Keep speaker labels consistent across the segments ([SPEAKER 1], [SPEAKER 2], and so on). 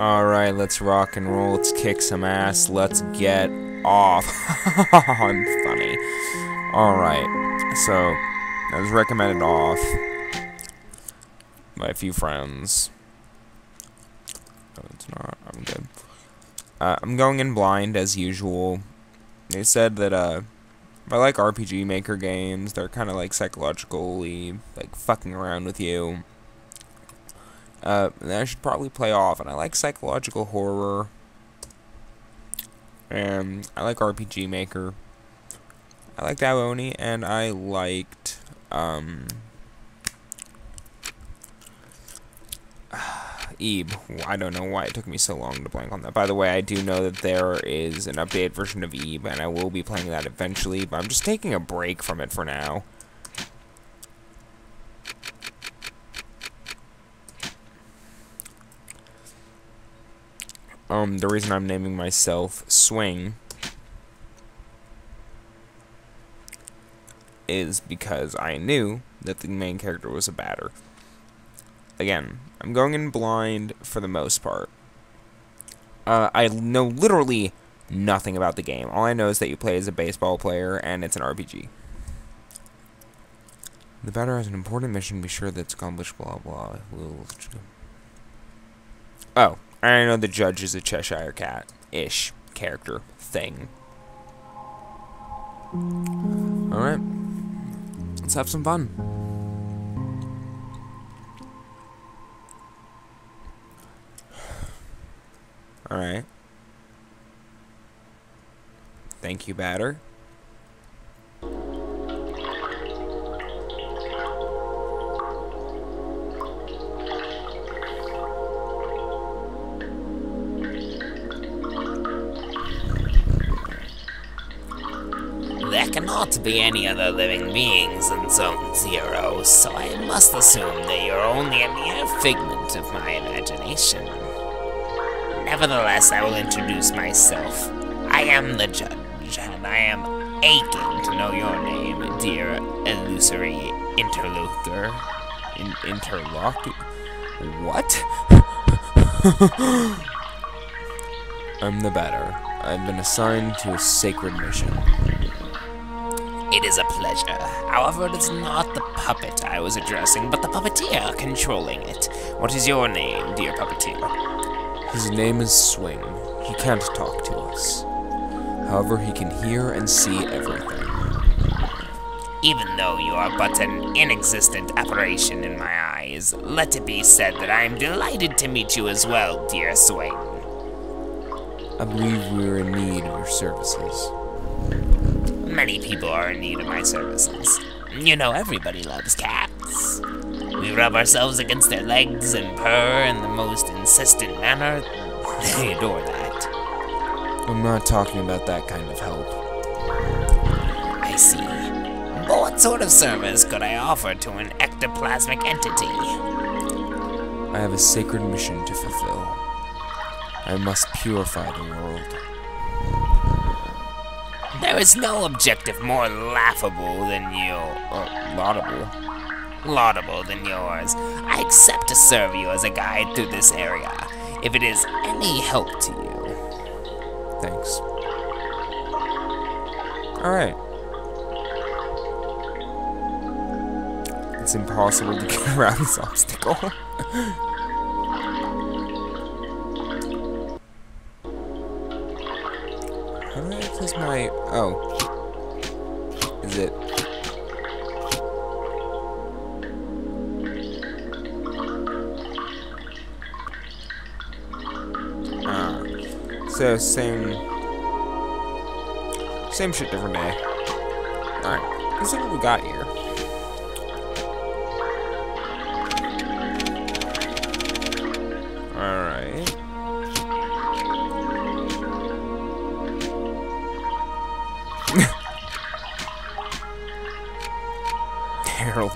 [SPEAKER 1] Alright, let's rock and roll. Let's kick some ass. Let's get off. I'm funny. Alright, so I was recommended off by a few friends. No, it's not. I'm good. Uh, I'm going in blind as usual. They said that uh, if I like RPG Maker games, they're kind of like psychologically like fucking around with you. Uh, I should probably play off, and I like psychological horror. And I like RPG Maker. I liked Ao Oni, and I liked um, Ib. I don't know why it took me so long to blank on that. By the way, I do know that there is an updated version of Ib, and I will be playing that eventually, but I'm just taking a break from it for now. Um, the reason I'm naming myself Swing is because I knew that the main character was a batter. Again, I'm going in blind for the most part. Uh, I know literally nothing about the game. All I know is that you play as a baseball player and it's an RPG. The batter has an important mission. Be sure that's accomplished. Blah blah. Oh, I know the judge is a Cheshire cat ish character thing. Alright. Let's have some fun. Alright. Thank you, batter.
[SPEAKER 2] There cannot be any other living beings in Zone Zero, so I must assume that you're only a mere figment of my imagination. Nevertheless, I will introduce myself. I am the judge, and I am aching to know your name, dear illusory interlocutor.
[SPEAKER 1] In interlock. What? I'm the batter. I've been assigned to a sacred mission.
[SPEAKER 2] It is a pleasure. However, it is not the puppet I was addressing, but the puppeteer controlling it. What is your name, dear puppeteer?
[SPEAKER 1] His name is Swing. He can't talk to us. However, he can hear and see everything.
[SPEAKER 2] Even though you are but an inexistent apparition in my eyes, let it be said that I am delighted to meet you as well, dear Swing.
[SPEAKER 1] I believe we are in need of your services.
[SPEAKER 2] Many people are in need of my services. You know, everybody loves cats. We rub ourselves against their legs and purr in the most insistent manner. They adore that.
[SPEAKER 1] I'm not talking about that kind of help.
[SPEAKER 2] I see. But what sort of service could I offer to an ectoplasmic entity?
[SPEAKER 1] I have a sacred mission to fulfill. I must purify the world.
[SPEAKER 2] There is no objective more laughable than you.
[SPEAKER 1] Uh, laudable.
[SPEAKER 2] Laudable than yours. I accept to serve you as a guide through this area, if it is any help to you.
[SPEAKER 1] Thanks. Alright. It's impossible to get around this obstacle. How do I access my... Oh. Is it... Ah. So, same... Same shit, different day. Alright. Let's see what we got here.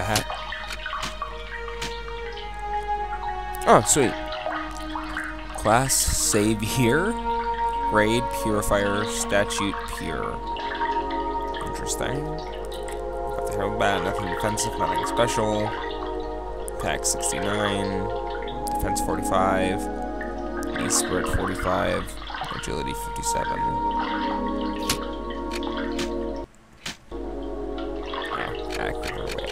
[SPEAKER 1] Harold Bat. Oh, sweet. Class save here. Raid Purifier Statute Pure. Interesting. Got the nothing defensive, nothing special. Pack 69. Defense 45. E-Spirit 45, Agility 57.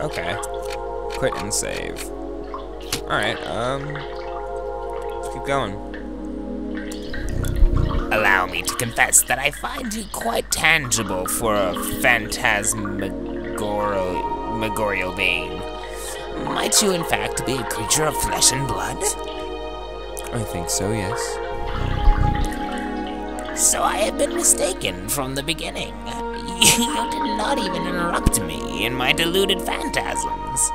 [SPEAKER 1] Okay. Quit and save. Alright, um... Let's keep going.
[SPEAKER 2] Allow me to confess that I find you quite tangible for a phantasmagorial being. Might you, in fact, be a creature of flesh and blood?
[SPEAKER 1] I think so, yes.
[SPEAKER 2] So I have been mistaken from the beginning. You did not even interrupt me in my deluded phantasms.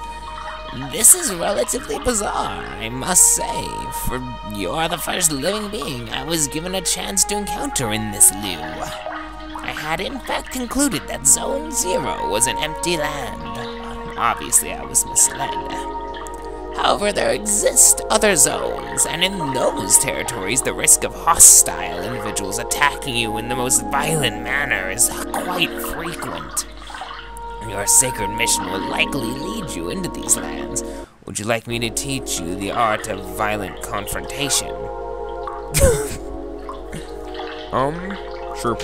[SPEAKER 2] This is relatively bizarre, I must say, for you are the first living being I was given a chance to encounter in this lieu. I had in fact concluded that Zone Zero was an empty land. Obviously, I was misled. However, there exist other zones, and in those territories, the risk of hostile individuals attacking you in the most violent manner is quite frequent. Your sacred mission will likely lead you into these lands. Would you like me to teach you the art of violent confrontation?
[SPEAKER 1] Um, sure.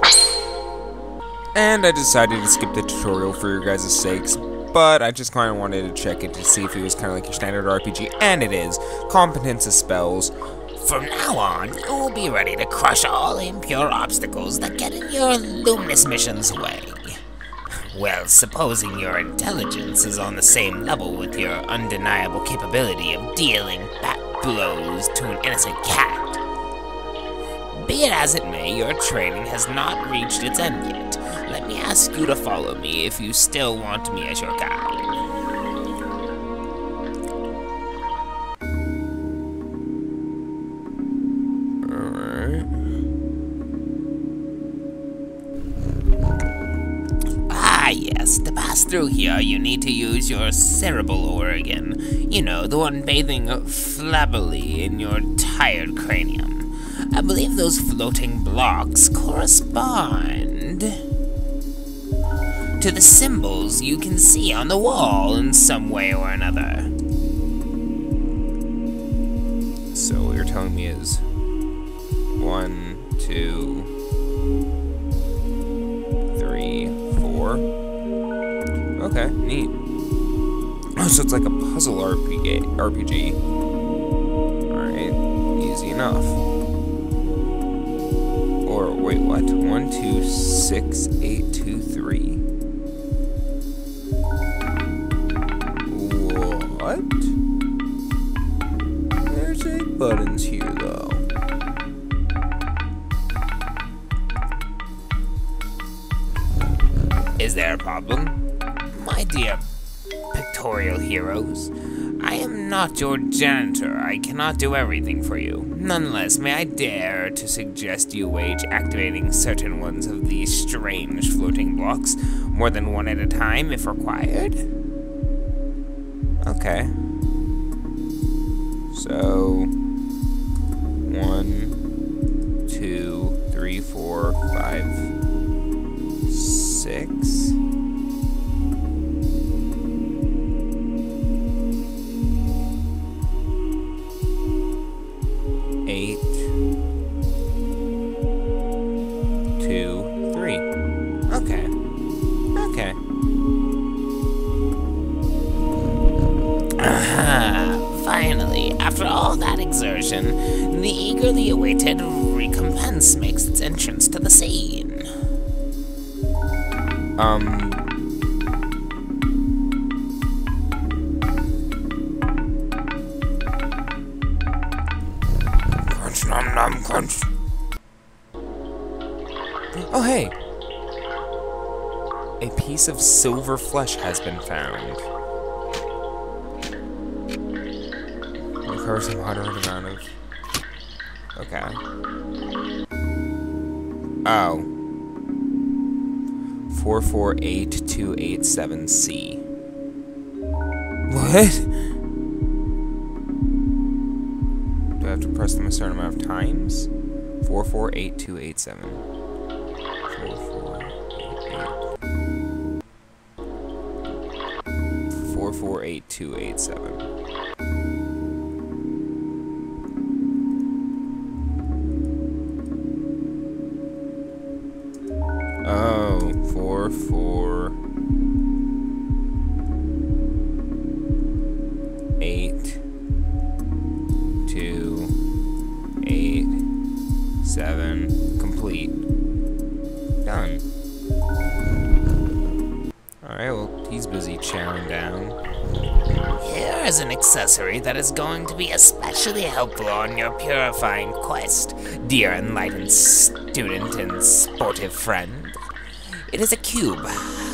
[SPEAKER 1] And I decided to skip the tutorial for your guys' sakes, but I just kind of wanted to check it to see if it was kind of like your standard RPG, and it is. Competence of spells.
[SPEAKER 2] From now on, you will be ready to crush all impure obstacles that get in your luminous mission's way. Well, supposing your intelligence is on the same level with your undeniable capability of dealing bat blows to an innocent cat. Be it as it may, your training has not reached its end yet. Me ask you to follow me if you still want me as your guide. Ah, yes. To pass through here, you need to use your cerebral organ. You know, the one bathing flabbily in your tired cranium. I believe those floating blocks correspond to the symbols you can see on the wall in some way or another.
[SPEAKER 1] So what you're telling me is one, two, three, four. Okay, neat. Oh, so it's like a puzzle RPG. RPG. All right, easy enough. Or wait, what? One, two, six, eight, two, three.
[SPEAKER 2] Problem? My dear pictorial heroes, I am not your janitor. I cannot do everything for you. Nonetheless, may I dare to suggest you wage activating certain ones of these strange floating blocks, more than one at a time if required?
[SPEAKER 1] Okay. So, one, two, three, four, five, six. Um. Crunch nom nom crunch. Oh hey. A piece of silver flesh has been found. Recurs a moderate amount of. Okay. Oh. 448287C. What? Do I have to press them a certain amount of times? 448287. 4488. 448287. For eight, two, eight, seven, complete. Done. Alright, well, he's busy chowing down.
[SPEAKER 2] Here is an accessory that is going to be especially helpful on your purifying quest, dear enlightened student and sportive friend. It is a cube,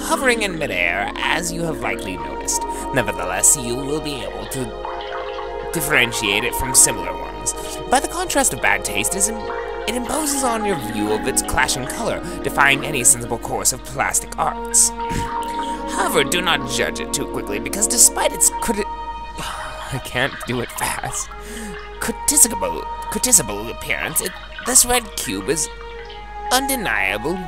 [SPEAKER 2] hovering in midair, as you have likely noticed. Nevertheless, you will be able to differentiate it from similar ones. By the contrast of bad taste, it, imposes on your view of its clashing color, defying any sensible course of plastic arts. However, do not judge it too quickly, because despite its criti- I can't do it fast. Criticisable, criticisable appearance, it, this red cube is undeniable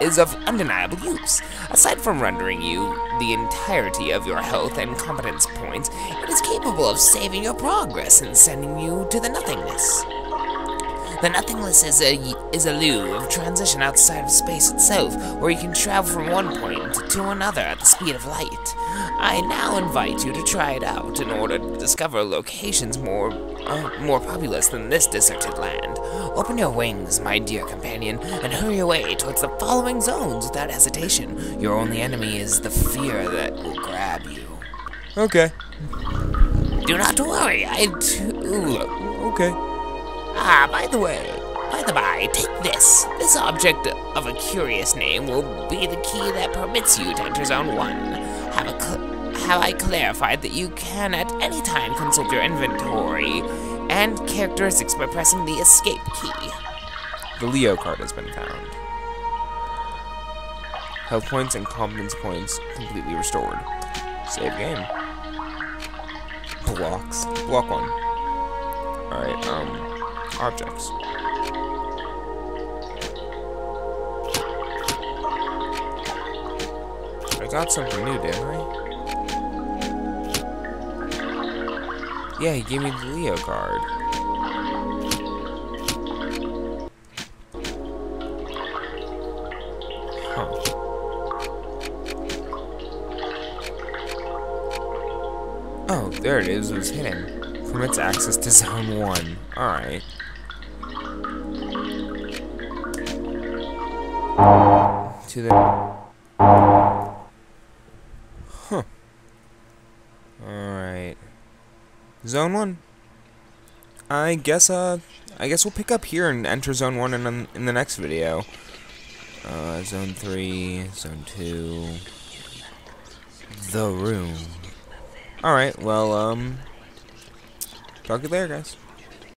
[SPEAKER 2] is of undeniable use. Aside from rendering you the entirety of your health and competence points, it is capable of saving your progress and sending you to the nothingness. The nothingness is a, is a lieu of transition outside of space itself, where you can travel from one point to another at the speed of light. I now invite you to try it out in order discover locations more, uh, more populous than this deserted land. Open your wings, my dear companion, and hurry away towards the following zones without hesitation. Your only enemy is the fear that will grab you.
[SPEAKER 1] Okay.
[SPEAKER 2] Do not worry, I too
[SPEAKER 1] Okay.
[SPEAKER 2] Ah, by the way, by the by, take this. This object of a curious name will be the key that permits you to enter Zone 1. Have, a have I clarified that you can at any time consult your inventory and characteristics by pressing the escape key?
[SPEAKER 1] The Leo card has been found. Health points and competence points completely restored. Save game. Blocks. Block one. Alright, um, objects. I got something new, didn't I? Yeah, he gave me the Leo card. Huh. Oh, there it is. It was hidden. Permits access to Zone 1. Alright. To the... Huh. Alright. Zone 1. I guess, uh... I guess we'll pick up here and enter Zone 1 in, in the next video. Uh, Zone 3, Zone 2... The room. Alright, well, um... Talk to you later, guys.